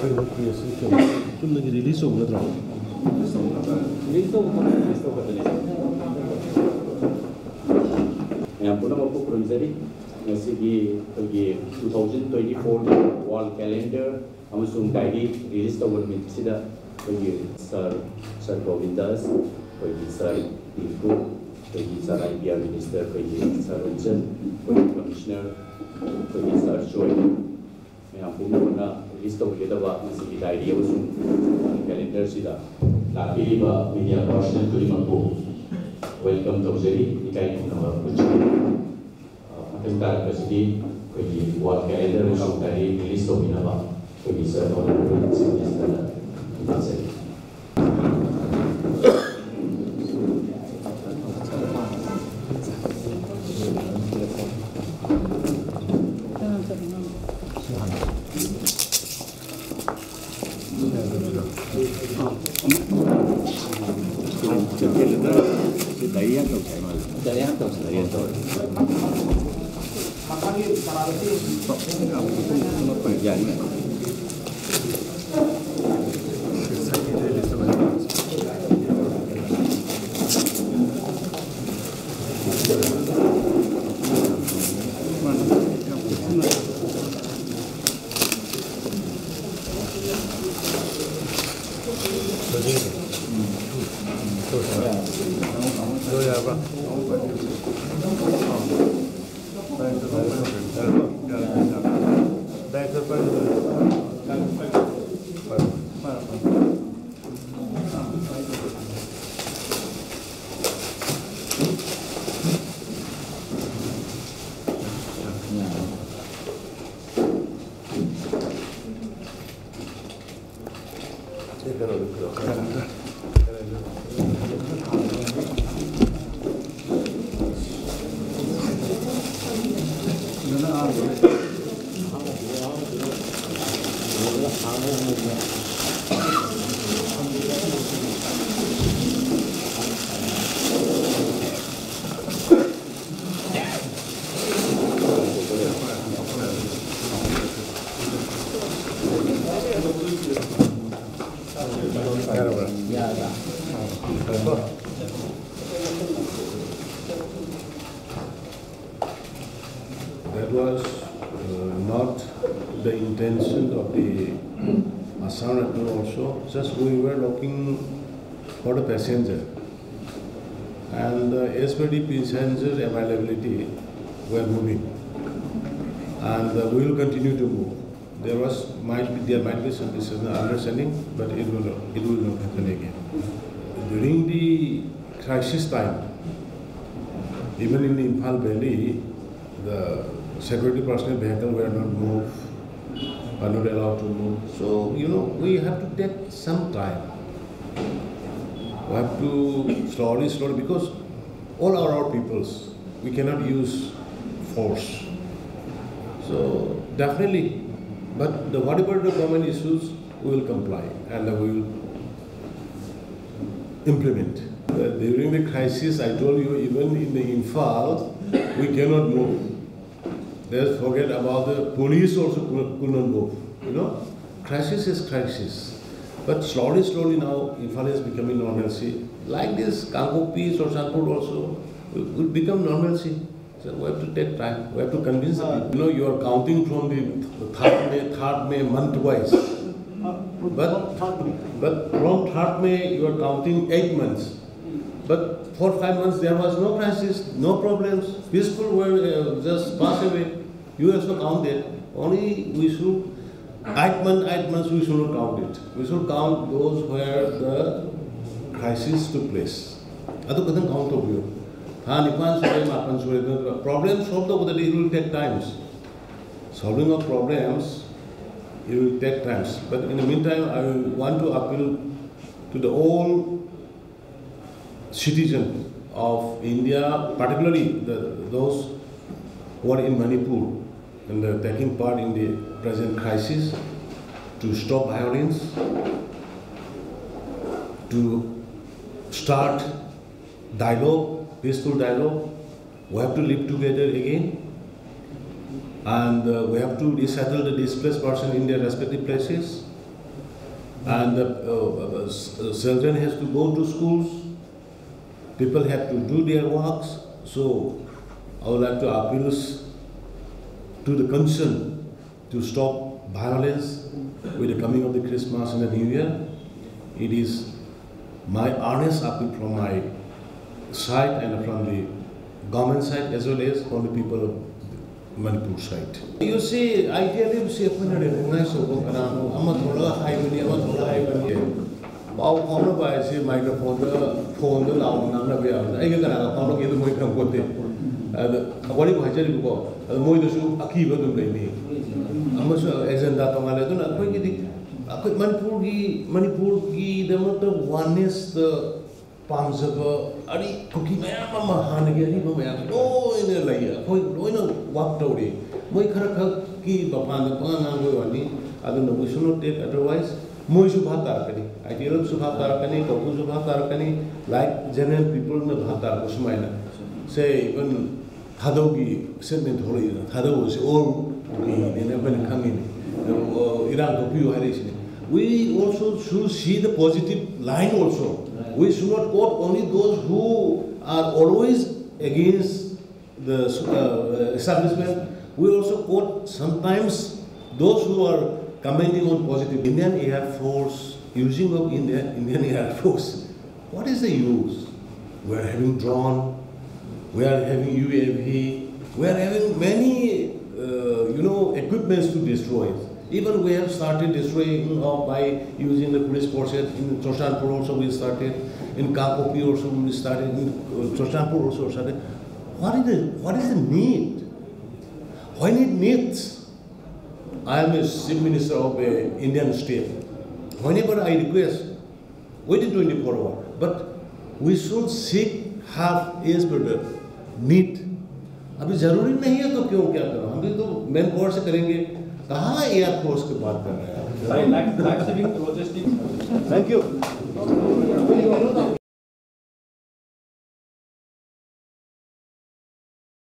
그리고 그래서 좀 더 릴리즈 오고 그러더라고. ꯃꯌꯥꯝ ꯄꯨꯝꯅꯃꯛꯄꯨ ꯈꯨꯔꯨꯝꯖꯔꯤ ꯉꯁꯤꯒꯤ ꯑꯩꯈꯣꯏꯒꯤ ꯇꯨ ꯊꯥꯎꯖꯟ ꯇ꯭ꯋꯦꯟꯇꯤ ꯐꯣꯔꯒꯤ ꯋꯥꯔꯜ ꯀꯦꯂꯦꯟꯗꯔ ꯑꯃꯁꯨꯡ ꯗꯥꯏꯔꯤ ꯔꯤꯂꯤꯁ ꯇꯧꯕ ꯅꯨꯃꯤꯠꯁꯤꯗ ꯑꯩꯈꯣꯏꯒꯤ ꯁꯥꯔ ꯁꯥꯔ ꯒꯣꯕꯤꯟꯗꯥꯁ ꯑꯩꯈꯣꯏꯒꯤ ꯁꯥꯔ ꯗꯤꯡꯀꯨ ꯑꯩꯈꯣꯏꯒꯤ ꯁꯥꯔ ꯑꯥꯏ ꯄꯤ ꯑꯥꯔ ꯃꯤꯅꯤꯁꯇꯔ ꯑꯩꯈꯣꯏꯒꯤ ꯁꯥꯔ ꯔꯟꯖꯟ ꯑꯩꯈꯣꯏꯒꯤ ꯀꯃꯤꯁꯅꯔ ꯑꯩꯈꯣꯏꯒꯤ ꯁꯥꯔ ꯖꯣꯏ ꯃꯌꯥꯝ ꯄꯨꯝꯅꯃꯛꯅ ꯔꯤꯂꯤꯁ ꯇꯧꯕꯤꯒꯗꯕ ꯉꯁꯤꯒꯤ ꯗꯥꯏꯔꯤ ꯑꯃꯁꯨꯡ ꯀꯦꯂꯦꯟꯗꯔꯁꯤꯗ ꯂꯥꯛꯄꯤꯔꯤꯕ ꯃꯤꯗꯤꯌꯥ ꯄꯥꯔꯁꯅꯦꯜ ꯈꯨꯗꯤꯡꯃꯛꯄꯨ ꯋꯦꯜꯀꯝ ꯇꯧꯖꯔꯤ ꯏꯀꯥꯏ ꯈꯨꯝꯅꯕ ꯎꯠꯆꯔꯤ ꯃꯇꯨꯡ ꯇꯥꯔꯛꯄꯁꯤꯗꯤ ꯑꯩꯈꯣꯏꯒꯤ ꯋꯥꯔꯜ ꯀꯦꯂꯦꯟꯗꯔ ꯑꯃꯁꯨꯡ ꯗꯥꯏꯔꯤ ꯔꯤꯂꯤꯁ ꯇꯧꯕꯤꯅꯕ ꯑꯩꯈꯣꯏꯒꯤ sir honourable chief Terima kasih. voilà. That was uh, not the intention of the Assam also. Just we were looking for the passenger. And uh, the as passenger availability, were moving. And uh, we will continue to move. There was, might be, there might be some misunderstanding, but it will, it will not happen again. During the crisis time, even in the Imphal Valley, the security personnel vehicle were not moved, are not allowed to move. So, you know, we have to take some time. We have to slowly, slowly, because all are our peoples. We cannot use force. So, definitely, but the, whatever the government issues, we will comply and we will implement. Uh, during the crisis, I told you, even in the Imphal, we cannot move. Let's forget about the police also could not move. You know, crisis is crisis. But slowly, slowly now, Imphal is becoming normalcy. Like this, Kangpokpi or Sanpur also will become normalcy. So we have to take time. We have to convince the people. You know, you are counting from the third May, third May month wise. But, but from third May, you are counting eight months. But for five months, there was no crisis, no problems. Peaceful were uh, just pass away. You also count it. Only we should, eight months, eight months, we should count it. We should count those where the crisis took place. Ado kadang count of you. Ha, nipan sure, mapan sure. Problems solved over the day, it will take times. Solving of problems, it will take times. But in the meantime, I want to appeal to the whole citizen of India, particularly the, those who are in Manipur and are taking part in the present crisis, to stop violence, to start dialogue, peaceful dialogue. We have to live together again. and uh, we have to resettle the displaced person in their respective places. And the uh, uh, uh, children has to go to schools. People have to do their works. So I would like to appeal to the concern to stop violence with the coming of the Christmas and the New Year. It is my earnest appeal from my side and from the government side as well as from the people of Manipur side. You see, ideally you see when a recognize of Bokanam, Amatola, Highway, Amatola, Highway. Bao Kono by say microphone, the phone, the loud, none of the other. I get another Kono get the way from Gote. According to Hajari, the Moidasu Akiba to blame me. Amasu Agenda Tonga, I don't know. Manipur, Manipur, the Mata oneness, the ꯄꯥꯝꯖꯕ ꯑꯔꯤꯕꯒꯤ ꯃꯌꯥꯝ ꯑꯃ ꯍꯥꯟꯅꯒꯤ ꯑꯔꯤꯕ ꯃꯌꯥꯝ ꯂꯣꯏꯅ ꯂꯩ ꯑꯩꯈꯣꯏ ꯂꯣꯏꯅ ꯋꯥꯛ ꯇꯧꯔꯤ ꯃꯣꯏ ꯈꯔ ꯈꯛꯀꯤ ꯃꯄꯥꯟꯗ ꯄꯉꯥꯡ ꯉꯥꯡꯕꯒꯤ ꯋꯥꯅꯤ ꯑꯗꯨꯅ ꯋꯤ ꯁꯨ ꯅꯣꯠ ꯇꯦꯛ ꯑꯗꯔꯋꯥꯏꯁ मोईसु भाग तारकनी आइडियल सु भाग तारकनी लाइक जनरल पीपल में भाग तार उसमें से इवन थादो की से थोड़ी थादो से और ने gi sen ne thori thadau se all ni ne ben khangi ni iran ko piu hari sini we also should see the positive line also. We should not quote only those who are always against the uh, establishment. We also quote sometimes those who are commenting on positive. Indian Air Force, using of India, Indian Air Force, what is the use? We are having drone, we are having UAV, we are having many, uh, you know, equipments to destroy. Even we have started destroying way by using the police forces in Choshanpur also we started, in Kangpokpi also we started, in uh, Choshanpur also started. What is, the, what is the need? Why need needs, I am a chief minister of uh, Indian state. Whenever I request, we didn't do any hours, but we should seek half is better, need. अभी ज़रूरी नहीं है तो क्यों क्या करो हम भी तो मैन पावर से करेंगे कहाँ एयरफोर्स की बात कर रहे हैं. Thank you